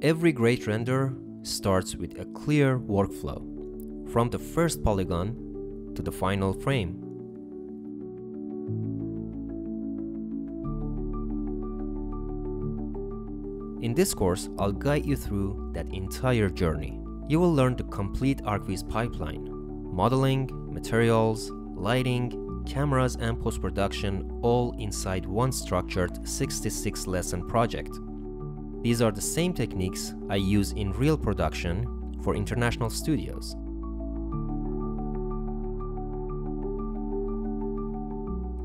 Every great render starts with a clear workflow, from the first polygon to the final frame. In this course, I'll guide you through that entire journey. You will learn the complete ArchViz pipeline, modeling, materials, lighting, cameras and post-production all inside one structured 66 lesson project. These are the same techniques I use in real production for international studios.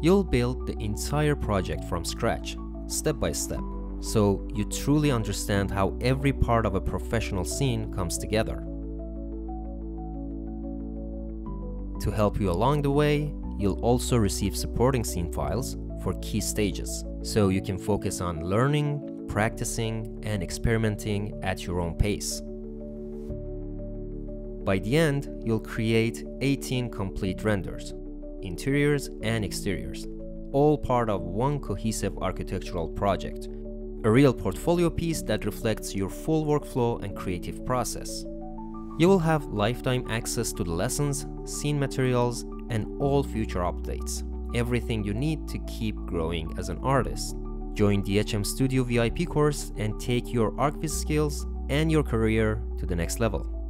You'll build the entire project from scratch, step by step, so you truly understand how every part of a professional scene comes together. To help you along the way, you'll also receive supporting scene files for key stages, so you can focus on learning, practicing, and experimenting at your own pace. By the end, you'll create 18 complete renders, interiors and exteriors, all part of one cohesive architectural project, a real portfolio piece that reflects your full workflow and creative process. You will have lifetime access to the lessons, scene materials, and all future updates. Everything you need to keep growing as an artist. Join DHM Studio VIP course and take your ArchViz skills and your career to the next level.